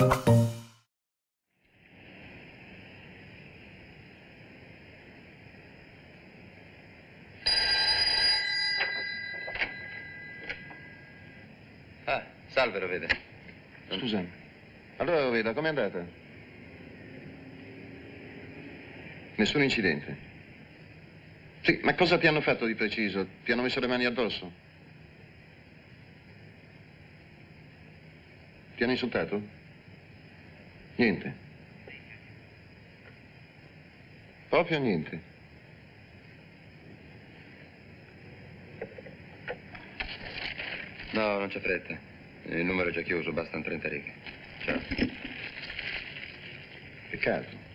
Ah, salve, lo vede. Scusa. Allora, Roveda, com'è andata? Nessun incidente? Sì, ma cosa ti hanno fatto di preciso? Ti hanno messo le mani addosso? Ti hanno insultato? Niente. Proprio niente. No, non c'è fretta. Il numero è già chiuso, bastano 30 righe. Ciao. Peccato.